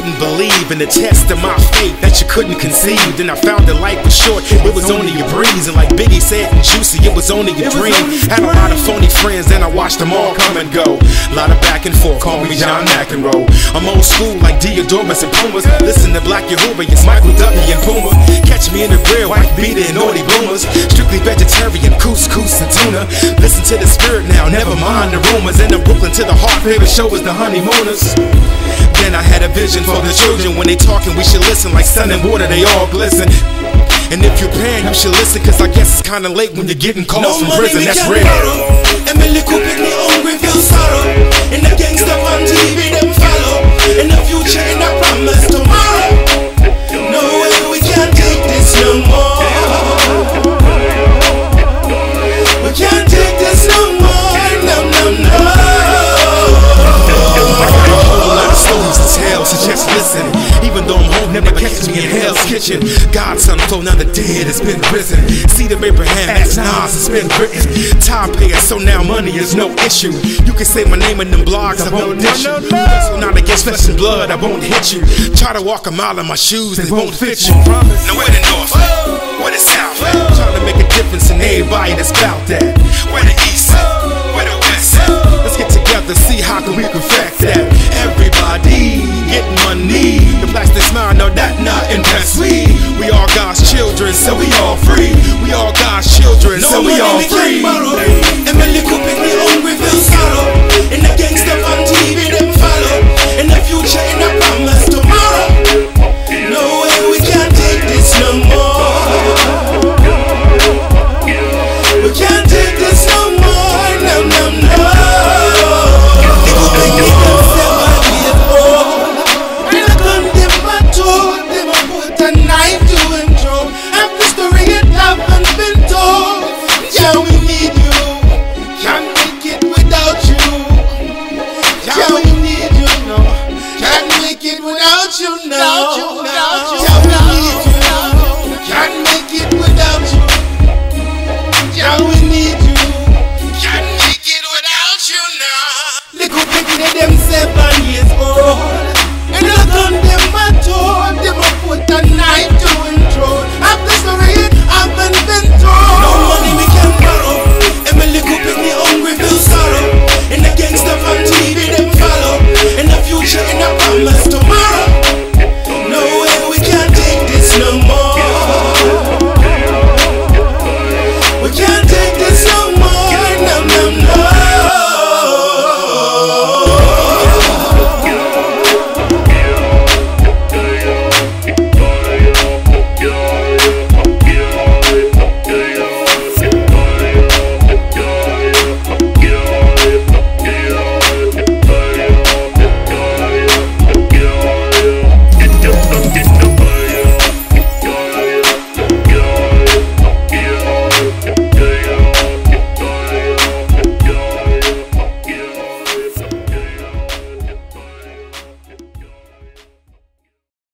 believe in the test of my faith that you couldn't conceive. Then I found that life was short, it was only a breeze. And like Biggie said in Juicy, it was only a dream. Had a lot of phony friends, and I watched them all come and go. A lot of back and forth, call me John McEnroe. I'm old school like Diodorus and Pumas. Listen to Black Jehovah, it's Michael Duffy and Puma. Catch me in the grill, white beater and naughty boomers. Strictly vegetarian, couscous and tuna. Listen to the spirit now, never mind the rumors. And the Brooklyn to the heart, favorite show is the honeymooners. Then I had a vision for the children. When they talking, we should listen like sun and water, they all glisten. And if you're paying, you should listen, cause I guess it's kinda late when you're getting calls No from prison. That's can real. borrow. And me little picnic hungry feel sorrow. And the gangster on TV them listen. Even though I'm home, never catch me in Hell's Kitchen. Godson flow, now the dead has been risen. Seed of Abraham, X Nas has been written. Time payer, so now money is no issue. You can say my name in them blogs, I won't dish you. So not against flesh and blood, I won't hit you. Try to walk a mile in my shoes, they won't fit you. Now where the north? Where the south we all free. We all God's children, so we all free. Yeah. them